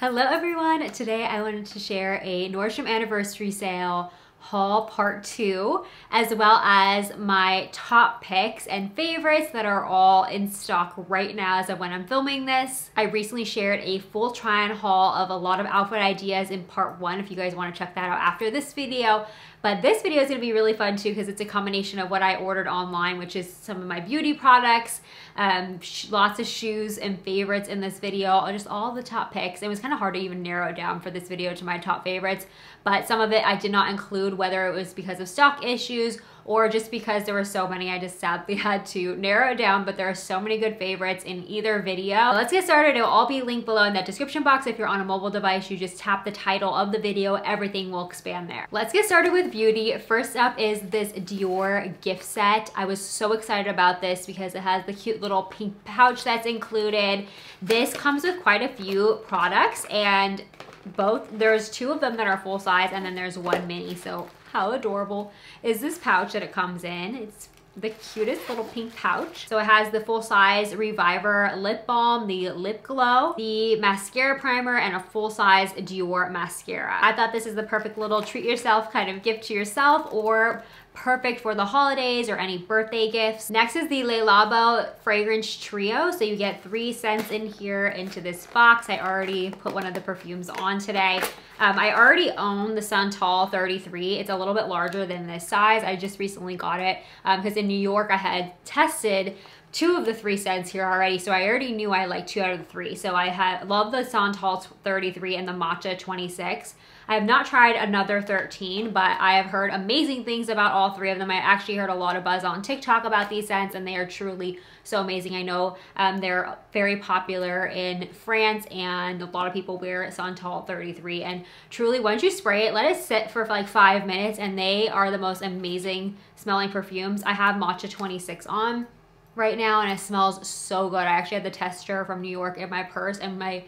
Hello everyone! Today I wanted to share a Nordstrom anniversary sale haul part two, as well as my top picks and favorites that are all in stock right now as of when I'm filming this. I recently shared a full try on haul of a lot of outfit ideas in part one if you guys want to check that out after this video. But this video is gonna be really fun too because it's a combination of what I ordered online, which is some of my beauty products, um, lots of shoes and favorites in this video, just all the top picks. It was kind of hard to even narrow down for this video to my top favorites, but some of it I did not include whether it was because of stock issues or just because there were so many, I just sadly had to narrow it down, but there are so many good favorites in either video. Let's get started. It'll all be linked below in that description box. If you're on a mobile device, you just tap the title of the video, everything will expand there. Let's get started with beauty. First up is this Dior gift set. I was so excited about this because it has the cute little pink pouch that's included. This comes with quite a few products and both there's two of them that are full size and then there's one mini so how adorable is this pouch that it comes in. It's the cutest little pink pouch. So it has the full size Reviver lip balm, the lip glow, the mascara primer, and a full size Dior mascara. I thought this is the perfect little treat yourself kind of gift to yourself or perfect for the holidays or any birthday gifts. Next is the Le Labo Fragrance Trio. So you get three scents in here into this box. I already put one of the perfumes on today. Um, I already own the Santal 33. It's a little bit larger than this size. I just recently got it because um, in New York I had tested two of the three scents here already, so I already knew I liked two out of the three. So I had love the Santal 33 and the Matcha 26. I have not tried another 13, but I have heard amazing things about all three of them. I actually heard a lot of buzz on TikTok about these scents, and they are truly so amazing. I know um, they're very popular in France, and a lot of people wear Santal 33. And truly, once you spray it, let it sit for like five minutes, and they are the most amazing smelling perfumes. I have Matcha 26 on right now and it smells so good. I actually had the tester from New York in my purse and my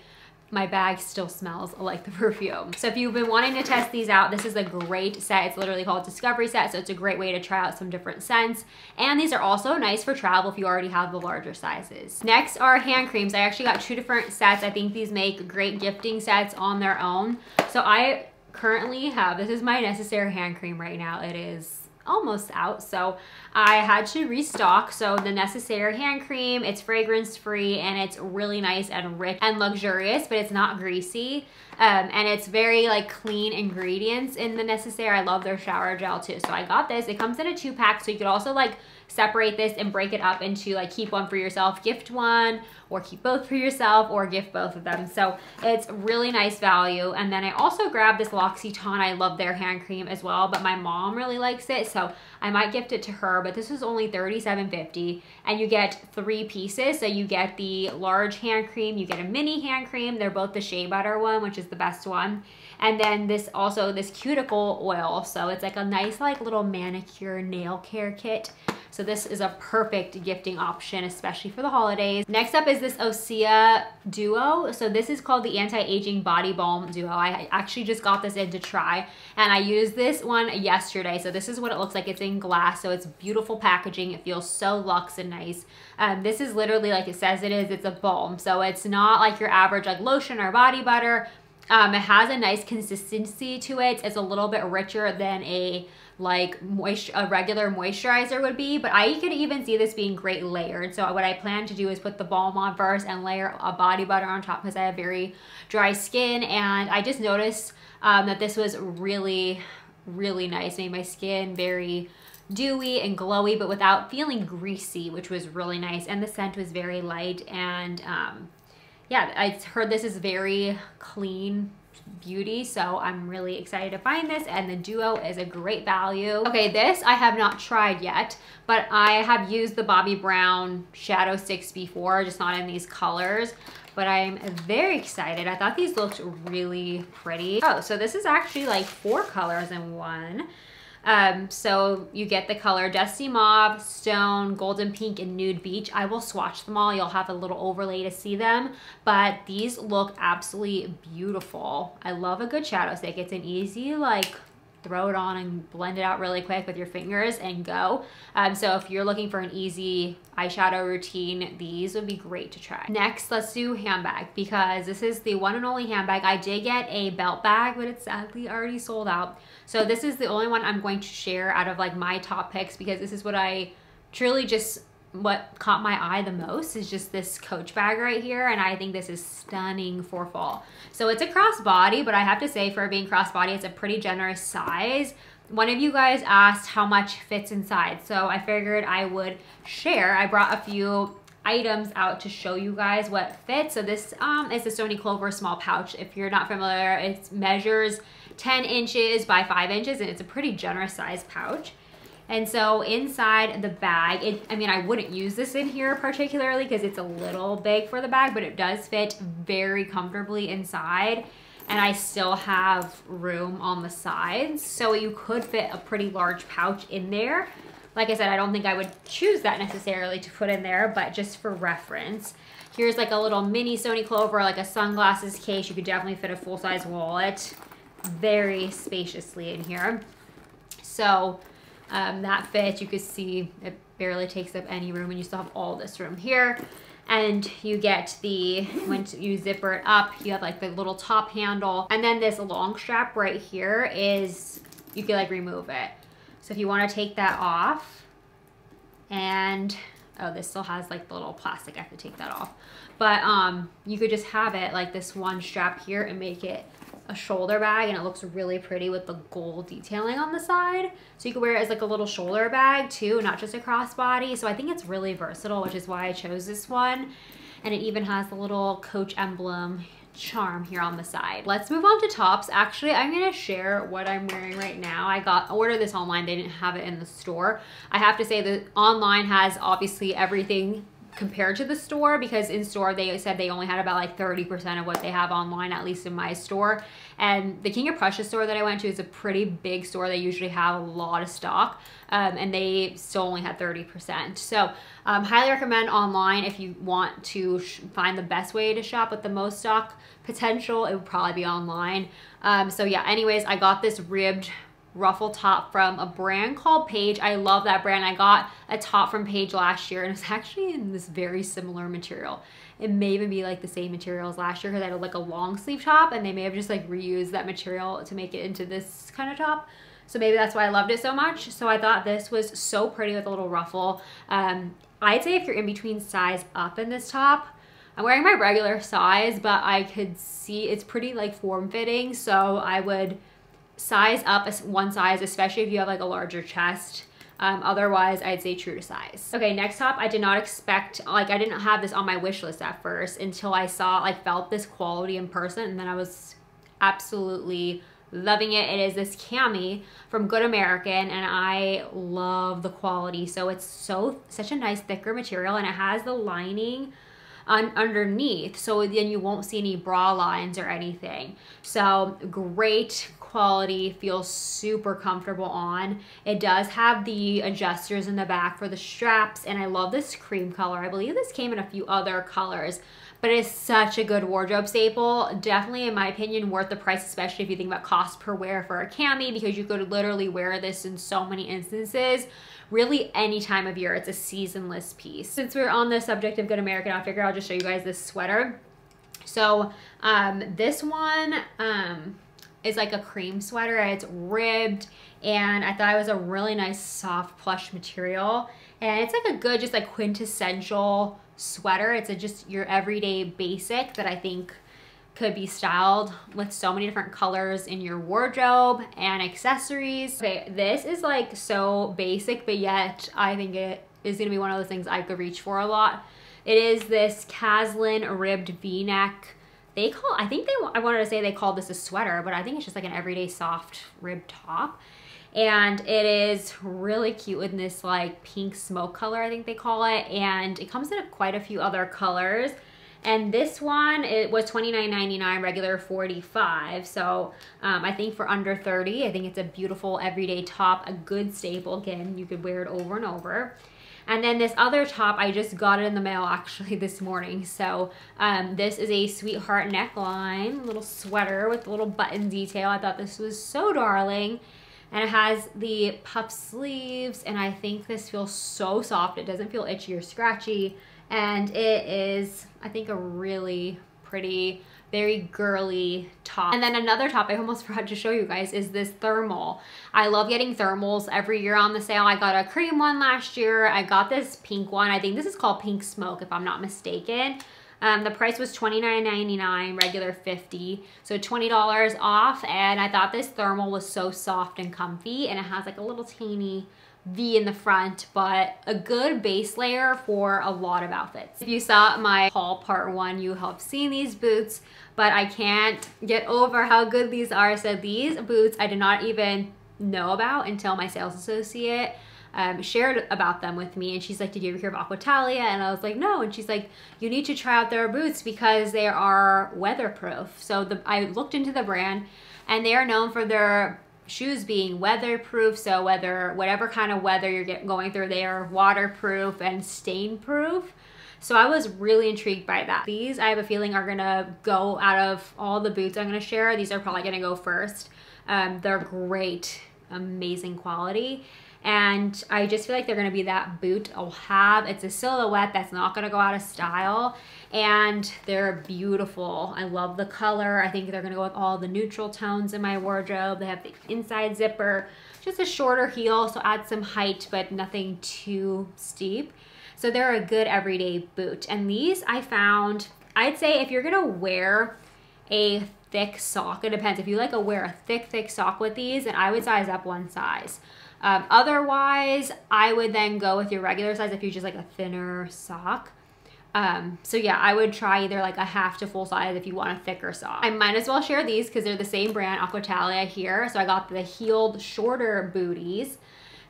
my bag still smells like the perfume. So if you've been wanting to test these out, this is a great set. It's literally called Discovery Set, so it's a great way to try out some different scents. And these are also nice for travel if you already have the larger sizes. Next are hand creams. I actually got two different sets. I think these make great gifting sets on their own. So I currently have, this is my Necessaire hand cream right now. It is almost out. So I had to restock. So the Necessaire hand cream, it's fragrance free and it's really nice and rich and luxurious, but it's not greasy. Um, and it's very like clean ingredients in the Necessaire I love their shower gel too. So I got this. It comes in a two pack. So you could also like separate this and break it up into like keep one for yourself, gift one, or keep both for yourself, or gift both of them. So it's really nice value. And then I also grabbed this L'Occitane. I love their hand cream as well, but my mom really likes it. So I might gift it to her, but this was only $37.50 and you get three pieces. So you get the large hand cream, you get a mini hand cream. They're both the shea butter one, which is the best one. And then this also this cuticle oil. So it's like a nice like little manicure nail care kit. So this is a perfect gifting option, especially for the holidays. Next up is this Osea Duo. So this is called the Anti-Aging Body Balm Duo. I actually just got this in to try and I used this one yesterday. So this is what it looks like. It's in glass, so it's beautiful packaging. It feels so luxe and nice. Um, this is literally like it says it is, it's a balm. So it's not like your average like lotion or body butter. Um, it has a nice consistency to it. It's a little bit richer than a like moist a regular moisturizer would be but I could even see this being great layered. So what I plan to do is put the balm on first and layer a body butter on top because I have very dry skin and I just noticed um, that this was really really nice. Made my skin very dewy and glowy but without feeling greasy which was really nice. And the scent was very light and um, yeah I heard this is very clean beauty so I'm really excited to find this and the duo is a great value. Okay this I have not tried yet but I have used the Bobbi Brown shadow sticks before just not in these colors but I'm very excited. I thought these looked really pretty. Oh, so this is actually like four colors in one. Um, so you get the color Dusty Mauve, Stone, Golden Pink, and Nude Beach. I will swatch them all. You'll have a little overlay to see them, but these look absolutely beautiful. I love a good shadow stick. It's an easy, like, throw it on and blend it out really quick with your fingers and go. Um, so if you're looking for an easy eyeshadow routine, these would be great to try. Next, let's do handbag because this is the one and only handbag. I did get a belt bag, but it's sadly already sold out. So this is the only one I'm going to share out of like my top picks because this is what I truly just what caught my eye the most is just this coach bag right here and I think this is stunning for fall. So it's a crossbody but I have to say for being crossbody it's a pretty generous size. One of you guys asked how much fits inside so I figured I would share. I brought a few items out to show you guys what fits. So this um, is the Stoney Clover small pouch. If you're not familiar it measures 10 inches by 5 inches and it's a pretty generous size pouch. And so inside the bag, it, I mean, I wouldn't use this in here particularly because it's a little big for the bag, but it does fit very comfortably inside. And I still have room on the sides. So you could fit a pretty large pouch in there. Like I said, I don't think I would choose that necessarily to put in there, but just for reference. Here's like a little mini Stoney Clover, like a sunglasses case. You could definitely fit a full-size wallet very spaciously in here. So um, that fits. You can see it barely takes up any room and you still have all this room here. And you get the, when you zipper it up, you have like the little top handle. And then this long strap right here is, you can like remove it. So if you wanna take that off and, oh, this still has like the little plastic, I have to take that off. But um, you could just have it like this one strap here and make it a shoulder bag and it looks really pretty with the gold detailing on the side. So you can wear it as like a little shoulder bag too, not just a crossbody. So I think it's really versatile, which is why I chose this one. And it even has the little Coach emblem charm here on the side. Let's move on to tops. Actually, I'm gonna share what I'm wearing right now. I got ordered this online. They didn't have it in the store. I have to say that online has obviously everything compared to the store because in store they said they only had about like 30% of what they have online, at least in my store. And the King of Prussia store that I went to is a pretty big store. They usually have a lot of stock um, and they still only had 30%. So um, highly recommend online if you want to find the best way to shop with the most stock potential, it would probably be online. Um, so yeah, anyways, I got this ribbed ruffle top from a brand called Paige. I love that brand. I got a top from Paige last year and it's actually in this very similar material. It may even be like the same material as last year because I had like a long sleeve top and they may have just like reused that material to make it into this kind of top. So maybe that's why I loved it so much. So I thought this was so pretty with a little ruffle. Um, I'd say if you're in between size up in this top, I'm wearing my regular size, but I could see it's pretty like form fitting. So I would size up one size, especially if you have like a larger chest. Um, otherwise, I'd say true to size. Okay, next top, I did not expect, like I didn't have this on my wish list at first until I saw, like felt this quality in person and then I was absolutely loving it. It is this cami from Good American and I love the quality. So it's so, such a nice thicker material and it has the lining un underneath so then you won't see any bra lines or anything. So great quality, feels super comfortable on. It does have the adjusters in the back for the straps, and I love this cream color. I believe this came in a few other colors, but it's such a good wardrobe staple. Definitely, in my opinion, worth the price, especially if you think about cost per wear for a cami, because you could literally wear this in so many instances really any time of year. It's a seasonless piece. Since we're on the subject of Good American, I figure I'll just show you guys this sweater. So um, this one, um, is like a cream sweater. It's ribbed and I thought it was a really nice soft plush material. And it's like a good, just like quintessential sweater. It's a just your everyday basic that I think could be styled with so many different colors in your wardrobe and accessories. Okay, this is like so basic, but yet I think it is gonna be one of those things I could reach for a lot. It is this Caslon ribbed V-neck they call, I think they, I wanted to say they called this a sweater, but I think it's just like an everyday soft rib top. And it is really cute in this like pink smoke color, I think they call it. And it comes in quite a few other colors. And this one, it was $29.99, regular 45 So um, I think for under 30 I think it's a beautiful everyday top, a good staple. Again, you could wear it over and over. And then this other top, I just got it in the mail actually this morning. So um, this is a sweetheart neckline, little sweater with a little button detail. I thought this was so darling. And it has the puff sleeves and I think this feels so soft. It doesn't feel itchy or scratchy. And it is, I think, a really pretty very girly top. And then another top I almost forgot to show you guys is this thermal. I love getting thermals every year on the sale. I got a cream one last year. I got this pink one. I think this is called Pink Smoke if I'm not mistaken. Um, the price was $29.99, regular 50 so $20 off. And I thought this thermal was so soft and comfy and it has like a little teeny V in the front, but a good base layer for a lot of outfits. If you saw my haul part one, you have seen these boots, but I can't get over how good these are. So these boots I did not even know about until my sales associate um, shared about them with me and she's like, did you ever hear of Aquatalia? And I was like, no. And she's like, you need to try out their boots because they are weatherproof. So the, I looked into the brand and they are known for their shoes being weatherproof. So whether, whatever kind of weather you're get, going through, they are waterproof and stain proof. So I was really intrigued by that. These I have a feeling are gonna go out of all the boots I'm gonna share. These are probably gonna go first. Um, they're great, amazing quality and I just feel like they're gonna be that boot I'll have. It's a silhouette that's not gonna go out of style and they're beautiful. I love the color. I think they're gonna go with all the neutral tones in my wardrobe. They have the inside zipper, just a shorter heel, so add some height, but nothing too steep. So they're a good everyday boot. And these I found, I'd say if you're gonna wear a thick sock, it depends. If you like to wear a thick, thick sock with these, then I would size up one size. Um, otherwise, I would then go with your regular size if you just like a thinner sock. Um, so yeah, I would try either like a half to full size if you want a thicker sock. I might as well share these because they're the same brand, Aquatalia here. So I got the heeled shorter booties.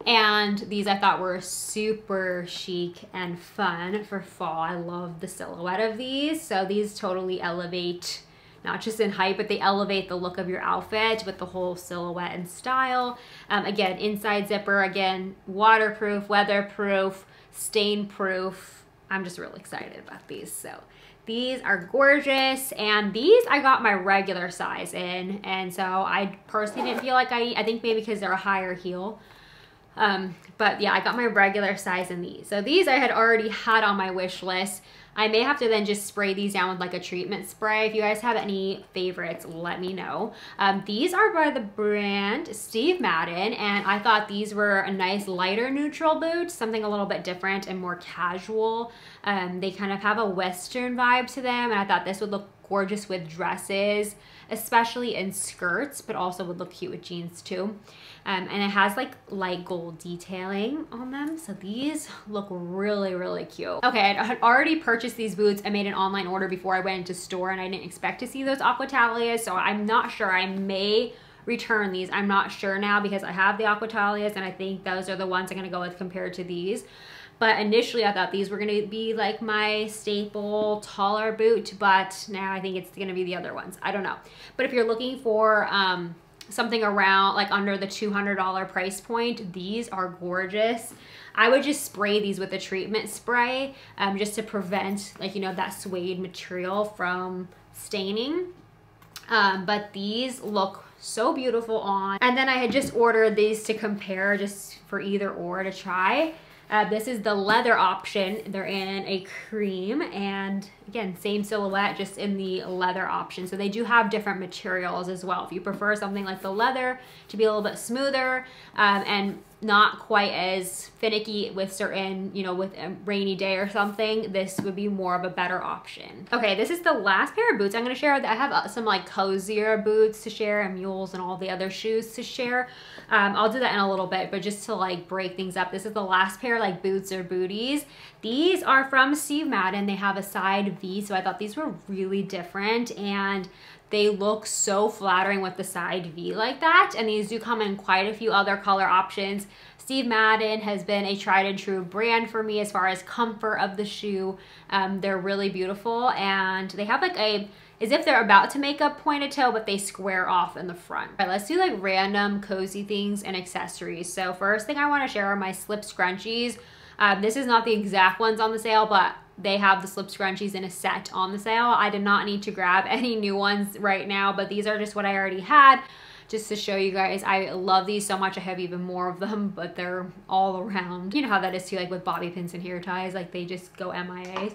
And these I thought were super chic and fun for fall. I love the silhouette of these. So these totally elevate not just in height, but they elevate the look of your outfit with the whole silhouette and style. Um, again, inside zipper, again, waterproof, weatherproof, stain proof. I'm just really excited about these. So these are gorgeous and these I got my regular size in and so I personally didn't feel like I, I think maybe because they're a higher heel. Um, but yeah, I got my regular size in these. So these I had already had on my wish list. I may have to then just spray these down with like a treatment spray. If you guys have any favorites, let me know. Um, these are by the brand Steve Madden, and I thought these were a nice lighter neutral boot, something a little bit different and more casual. Um, they kind of have a Western vibe to them, and I thought this would look gorgeous with dresses, especially in skirts, but also would look cute with jeans too. Um, and it has like light gold detailing on them. So these look really, really cute. Okay, I had already purchased these boots. I made an online order before I went into store and I didn't expect to see those Aquatalias. So I'm not sure. I may return these. I'm not sure now because I have the Aquatalias and I think those are the ones I'm gonna go with compared to these. But initially I thought these were gonna be like my staple taller boot, but now I think it's gonna be the other ones. I don't know. But if you're looking for um, something around like under the $200 price point, these are gorgeous. I would just spray these with a treatment spray um, just to prevent like, you know, that suede material from staining. Um, but these look so beautiful on. And then I had just ordered these to compare just for either or to try. Uh, this is the leather option. They're in a cream and again, same silhouette, just in the leather option. So they do have different materials as well. If you prefer something like the leather to be a little bit smoother um, and not quite as finicky with certain, you know, with a rainy day or something, this would be more of a better option. Okay, this is the last pair of boots I'm gonna share. I have uh, some like cozier boots to share and mules and all the other shoes to share. Um, I'll do that in a little bit, but just to like break things up, this is the last pair like boots or booties. These are from Steve Madden. They have a side V, so I thought these were really different and they look so flattering with the side V like that. And these do come in quite a few other color options. Steve Madden has been a tried and true brand for me as far as comfort of the shoe. Um, they're really beautiful and they have like a, as if they're about to make a pointed toe, but they square off in the front. All right, let's do like random cozy things and accessories. So first thing I wanna share are my slip scrunchies. Um, this is not the exact ones on the sale, but they have the slip scrunchies in a set on the sale. I did not need to grab any new ones right now, but these are just what I already had just to show you guys. I love these so much. I have even more of them, but they're all around. You know how that is too, like with bobby pins and hair ties, like they just go MIA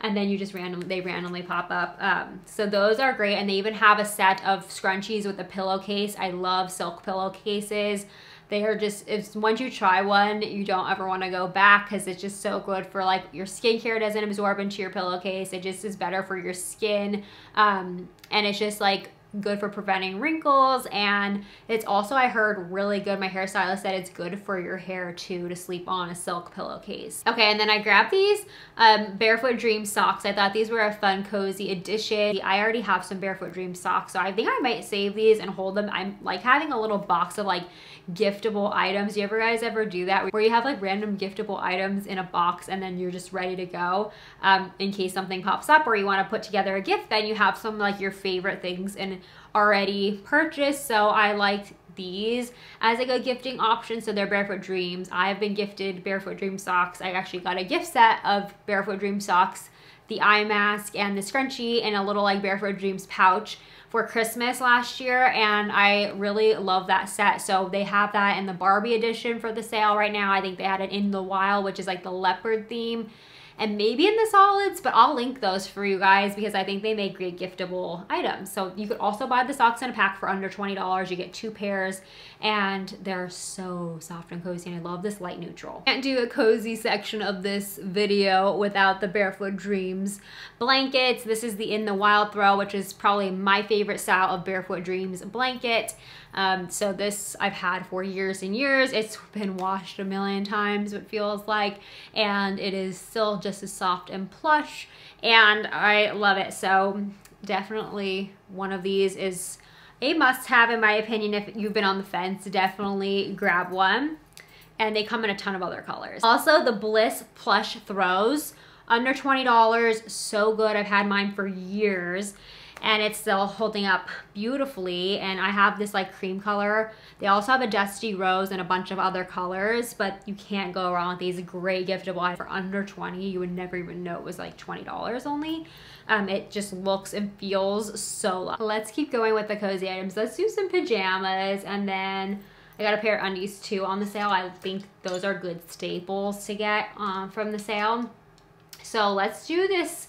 and then you just random they randomly pop up. Um, so those are great, and they even have a set of scrunchies with a pillowcase. I love silk pillowcases. They are just, if once you try one, you don't ever want to go back because it's just so good for like your skincare doesn't absorb into your pillowcase. It just is better for your skin. Um, and it's just like good for preventing wrinkles and it's also I heard really good. My hairstylist said it's good for your hair too to sleep on a silk pillowcase. Okay and then I grabbed these um, barefoot dream socks. I thought these were a fun cozy addition. I already have some barefoot dream socks so I think I might save these and hold them. I'm like having a little box of like giftable items. Do you ever guys ever do that where you have like random giftable items in a box and then you're just ready to go um, in case something pops up or you want to put together a gift then you have some like your favorite things in already purchased. So I liked these as like a gifting option. So they're Barefoot Dreams. I've been gifted Barefoot Dream socks. I actually got a gift set of Barefoot Dream socks, the eye mask and the scrunchie and a little like Barefoot Dreams pouch for Christmas last year and I really love that set. So they have that in the Barbie edition for the sale right now. I think they had it in the wild, which is like the leopard theme and maybe in the solids, but I'll link those for you guys because I think they make great giftable items. So you could also buy the socks in a pack for under $20. You get two pairs and they're so soft and cozy and I love this light neutral. Can't do a cozy section of this video without the Barefoot Dreams blankets. This is the In the Wild Throw, which is probably my favorite style of Barefoot Dreams blanket. Um, so this I've had for years and years. It's been washed a million times, it feels like, and it is still just as soft and plush, and I love it. So definitely one of these is a must-have in my opinion. If you've been on the fence, definitely grab one. And they come in a ton of other colors. Also, the Bliss Plush Throws, under $20, so good. I've had mine for years and it's still holding up beautifully and I have this like cream color. They also have a dusty rose and a bunch of other colors but you can't go wrong with these great giftable for under 20 you would never even know it was like $20 only. Um, it just looks and feels so. Let's keep going with the cozy items. Let's do some pajamas and then I got a pair of undies too on the sale. I think those are good staples to get um, from the sale. So let's do this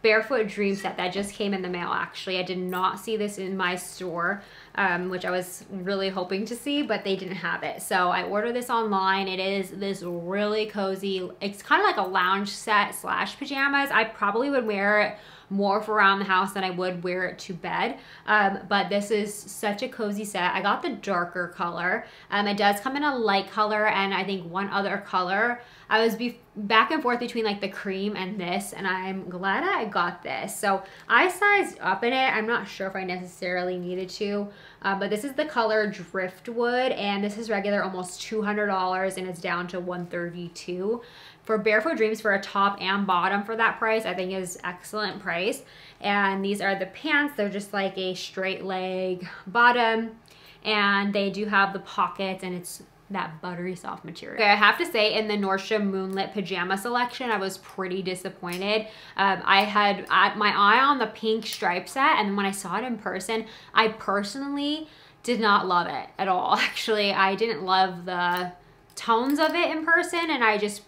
Barefoot Dream set that just came in the mail actually. I did not see this in my store, um, which I was really hoping to see, but they didn't have it. So I ordered this online. It is this really cozy, it's kind of like a lounge set slash pajamas. I probably would wear it more for around the house than I would wear it to bed. Um, but this is such a cozy set. I got the darker color. Um, it does come in a light color and I think one other color. I was back and forth between like the cream and this and I'm glad I got this. So I sized up in it. I'm not sure if I necessarily needed to, uh, but this is the color Driftwood and this is regular almost $200 and it's down to 132 for Barefoot Dreams for a top and bottom for that price, I think is excellent price. And these are the pants. They're just like a straight leg bottom. And they do have the pockets and it's that buttery soft material. Okay, I have to say in the Nordstrom Moonlight Pajama Selection, I was pretty disappointed. Um, I had my eye on the pink stripe set and when I saw it in person, I personally did not love it at all. Actually, I didn't love the tones of it in person and I just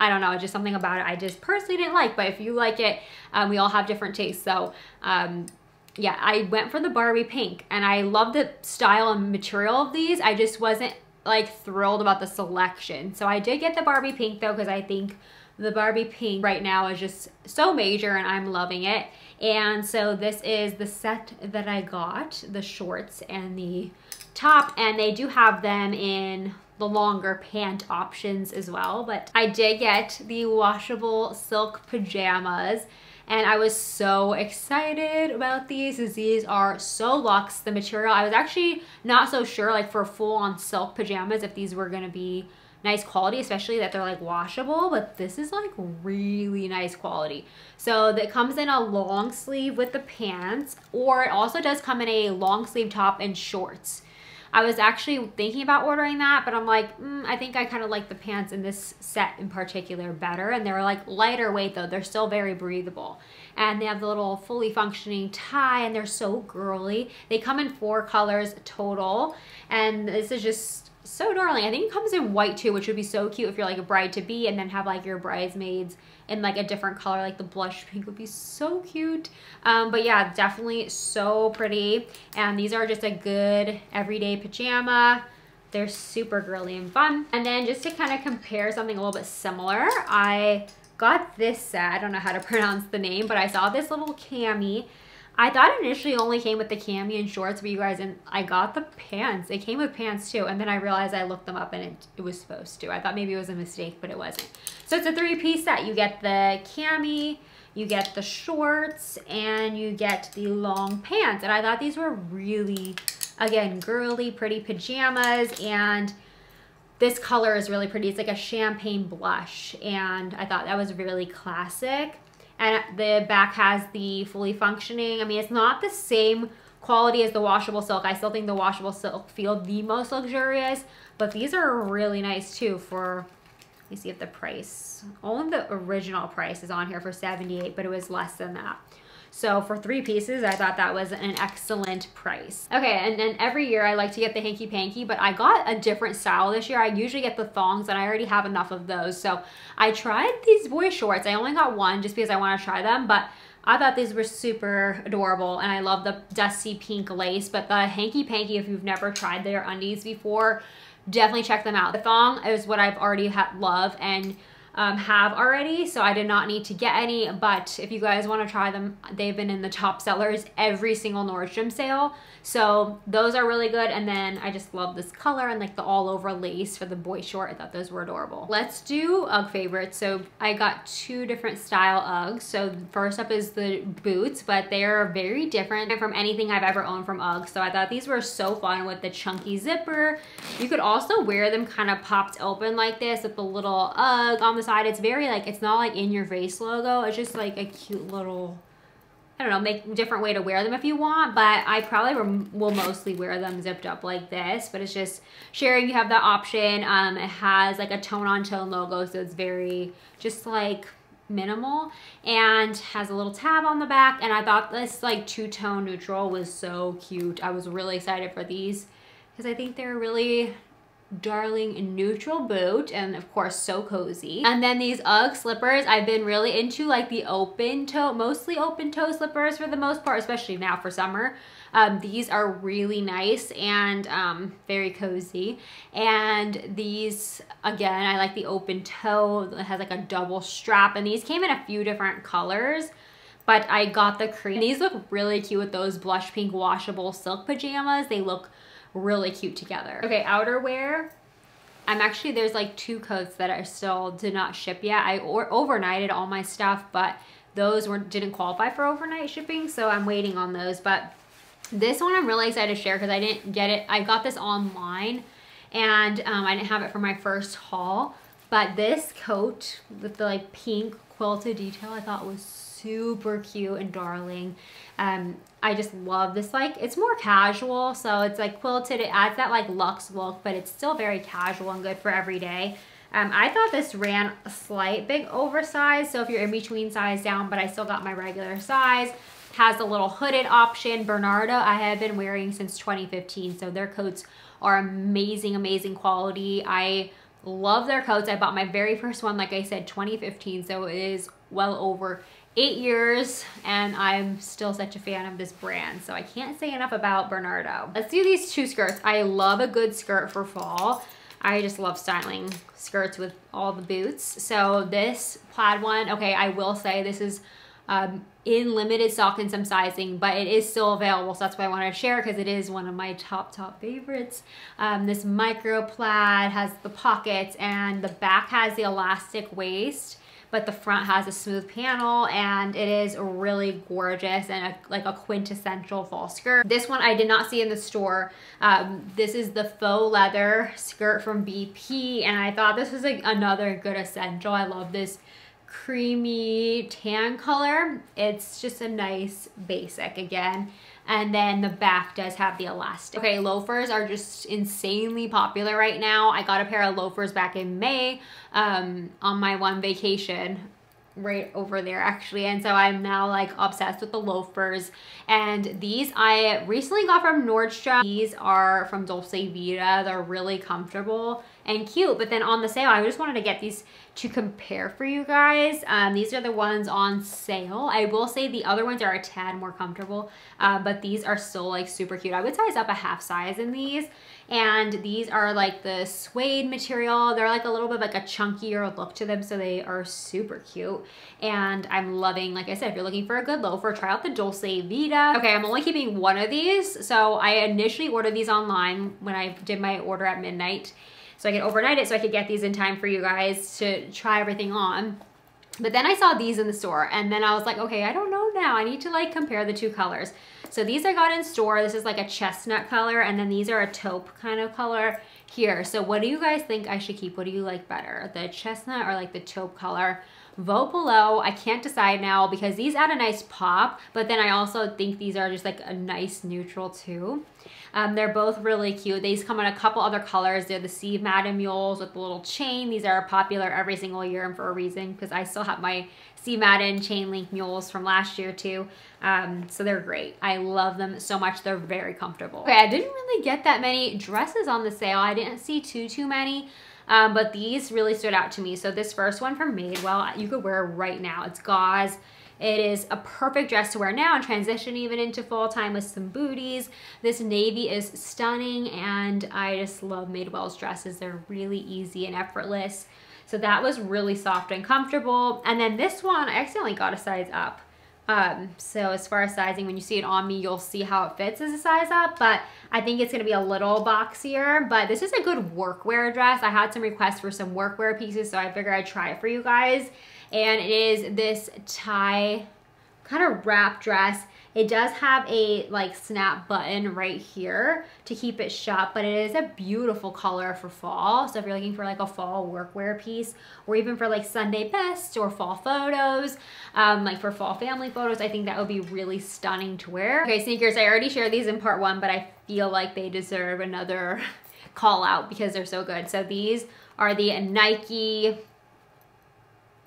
I don't know, just something about it I just personally didn't like. But if you like it, um, we all have different tastes. So um, yeah, I went for the Barbie pink and I love the style and material of these. I just wasn't like thrilled about the selection. So I did get the Barbie pink though because I think the Barbie pink right now is just so major and I'm loving it. And so this is the set that I got, the shorts and the top and they do have them in the longer pant options as well. But I did get the washable silk pajamas and I was so excited about these as these are so luxe the material I was actually not so sure like for full on silk pajamas if these were gonna be nice quality especially that they're like washable but this is like really nice quality so that comes in a long sleeve with the pants or it also does come in a long sleeve top and shorts I was actually thinking about ordering that, but I'm like, mm, I think I kind of like the pants in this set in particular better. And they're like lighter weight though. They're still very breathable. And they have the little fully functioning tie and they're so girly. They come in four colors total. And this is just so darling. I think it comes in white too, which would be so cute if you're like a bride to be and then have like your bridesmaids in like a different color, like the blush pink would be so cute. Um, but yeah, definitely so pretty. And these are just a good everyday pajama. They're super girly and fun. And then just to kind of compare something a little bit similar, I got this set. I don't know how to pronounce the name, but I saw this little cami I thought initially only came with the cami and shorts, but you guys, and I got the pants. It came with pants too, and then I realized I looked them up and it, it was supposed to. I thought maybe it was a mistake, but it wasn't. So it's a three-piece set. You get the cami, you get the shorts, and you get the long pants. And I thought these were really, again, girly, pretty pajamas, and this color is really pretty. It's like a champagne blush, and I thought that was really classic and the back has the fully functioning. I mean, it's not the same quality as the washable silk. I still think the washable silk feel the most luxurious, but these are really nice too for, let me see if the price, only the original price is on here for 78, but it was less than that. So for three pieces, I thought that was an excellent price. Okay, and then every year I like to get the hanky panky, but I got a different style this year. I usually get the thongs and I already have enough of those. So I tried these boy shorts. I only got one just because I want to try them, but I thought these were super adorable and I love the dusty pink lace, but the hanky panky, if you've never tried their undies before, definitely check them out. The thong is what I've already had love and um, have already, so I did not need to get any, but if you guys want to try them, they've been in the top sellers every single Nordstrom sale. So those are really good. And then I just love this color and like the all over lace for the boy short. I thought those were adorable. Let's do UGG favorites. So I got two different style Uggs. So first up is the boots, but they are very different from anything I've ever owned from UGG. So I thought these were so fun with the chunky zipper. You could also wear them kind of popped open like this with the little UGG on the side. It's very like, it's not like in your face logo. It's just like a cute little I don't know, make different way to wear them if you want, but I probably will mostly wear them zipped up like this, but it's just sharing, you have that option. Um, it has like a tone on tone logo, so it's very just like minimal and has a little tab on the back. And I thought this like two tone neutral was so cute. I was really excited for these because I think they're really darling neutral boot and of course so cozy and then these UGG slippers I've been really into like the open toe mostly open toe slippers for the most part especially now for summer um, these are really nice and um, very cozy and these again I like the open toe it has like a double strap and these came in a few different colors but I got the cream. These look really cute with those blush pink washable silk pajamas. They look really cute together. Okay, outerwear. I'm actually, there's like two coats that I still did not ship yet. I or overnighted all my stuff, but those were didn't qualify for overnight shipping, so I'm waiting on those. But this one I'm really excited to share because I didn't get it. I got this online and um, I didn't have it for my first haul. But this coat with the like pink quilted detail I thought was super cute and darling. Um, I just love this, like, it's more casual, so it's like quilted, it adds that like luxe look, but it's still very casual and good for every day. Um, I thought this ran a slight big oversized, so if you're in between size down, but I still got my regular size. Has a little hooded option. Bernardo I have been wearing since 2015, so their coats are amazing, amazing quality. I love their coats. I bought my very first one, like I said, 2015, so it is well over eight years and I'm still such a fan of this brand. So I can't say enough about Bernardo. Let's do these two skirts. I love a good skirt for fall. I just love styling skirts with all the boots. So this plaid one, okay, I will say this is um, in limited stock and some sizing, but it is still available. So that's why I wanted to share because it is one of my top, top favorites. Um, this micro plaid has the pockets and the back has the elastic waist but the front has a smooth panel and it is really gorgeous and a, like a quintessential fall skirt. This one I did not see in the store. Um, this is the faux leather skirt from BP and I thought this was like another good essential. I love this creamy tan color. It's just a nice basic again. And then the back does have the elastic. Okay, loafers are just insanely popular right now. I got a pair of loafers back in May um, on my one vacation right over there actually. And so I'm now like obsessed with the loafers. And these I recently got from Nordstrom. These are from Dolce Vita. They're really comfortable and cute but then on the sale I just wanted to get these to compare for you guys um, these are the ones on sale I will say the other ones are a tad more comfortable uh, but these are still like super cute I would size up a half size in these and these are like the suede material. They're like a little bit like a chunkier look to them, so they are super cute. And I'm loving, like I said, if you're looking for a good loafer, try out the Dolce Vita. Okay, I'm only keeping one of these. So I initially ordered these online when I did my order at midnight. So I could overnight it so I could get these in time for you guys to try everything on. But then I saw these in the store and then I was like, okay, I don't know now. I need to like compare the two colors. So these I got in store. This is like a chestnut color and then these are a taupe kind of color here. So what do you guys think I should keep? What do you like better? The chestnut or like the taupe color? Vote below. I can't decide now because these add a nice pop, but then I also think these are just like a nice neutral too. Um, they're both really cute. These come in a couple other colors. They're the Steve Madden mules with the little chain. These are popular every single year and for a reason because I still have my Steve Madden chain link mules from last year too. Um, so they're great. I love them so much. They're very comfortable. Okay, I didn't really get that many dresses on the sale. I didn't see too, too many. Um, but these really stood out to me. So this first one from Madewell, you could wear right now. It's gauze. It is a perfect dress to wear now and transition even into fall time with some booties. This navy is stunning and I just love Madewell's dresses. They're really easy and effortless. So that was really soft and comfortable. And then this one, I accidentally got a size up. Um, so as far as sizing, when you see it on me, you'll see how it fits as a size up, but I think it's gonna be a little boxier, but this is a good workwear dress. I had some requests for some workwear pieces, so I figured I'd try it for you guys and it is this tie kind of wrap dress. It does have a like snap button right here to keep it shut, but it is a beautiful color for fall. So if you're looking for like a fall workwear piece or even for like Sunday best or fall photos, um, like for fall family photos, I think that would be really stunning to wear. Okay, sneakers, I already shared these in part one, but I feel like they deserve another call out because they're so good. So these are the Nike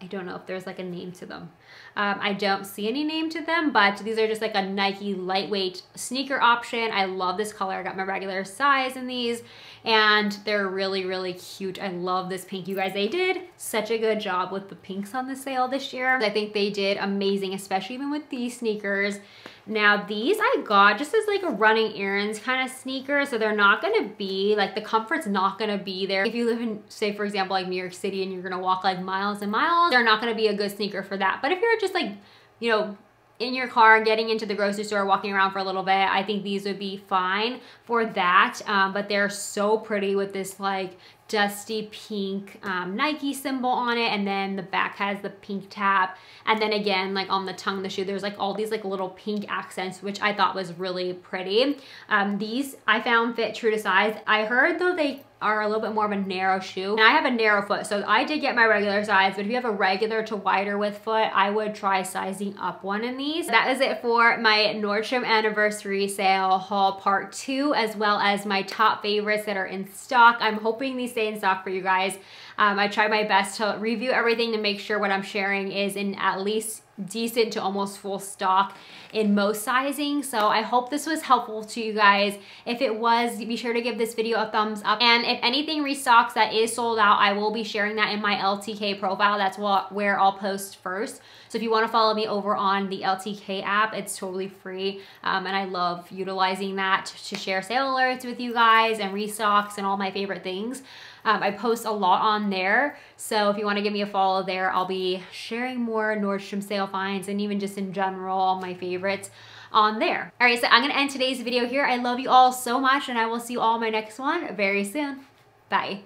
I don't know if there's like a name to them. Um, I don't see any name to them, but these are just like a Nike lightweight sneaker option. I love this color. I got my regular size in these and they're really, really cute. I love this pink. You guys, they did such a good job with the pinks on the sale this year. I think they did amazing, especially even with these sneakers. Now these I got just as like a running errands kind of sneaker. So they're not gonna be, like the comfort's not gonna be there. If you live in, say for example, like New York City and you're gonna walk like miles and miles, they're not gonna be a good sneaker for that. But if you're just like, you know, in your car, getting into the grocery store, walking around for a little bit, I think these would be fine for that. Um, but they're so pretty with this like dusty pink um, Nike symbol on it and then the back has the pink tab and then again like on the tongue of the shoe there's like all these like little pink accents which I thought was really pretty. Um, these I found fit true to size. I heard though they are a little bit more of a narrow shoe. And I have a narrow foot, so I did get my regular size, but if you have a regular to wider width foot, I would try sizing up one in these. That is it for my Nordstrom anniversary sale haul part two, as well as my top favorites that are in stock. I'm hoping these stay in stock for you guys. Um, I try my best to review everything to make sure what I'm sharing is in at least decent to almost full stock in most sizing. So I hope this was helpful to you guys. If it was, be sure to give this video a thumbs up. And if anything restocks that is sold out, I will be sharing that in my LTK profile. That's what where I'll post first. So if you wanna follow me over on the LTK app, it's totally free. Um, and I love utilizing that to share sale alerts with you guys and restocks and all my favorite things. Um, I post a lot on there. So if you wanna give me a follow there, I'll be sharing more Nordstrom sale finds and even just in general, all my favorites on there. All right, so I'm gonna end today's video here. I love you all so much and I will see you all in my next one very soon. Bye.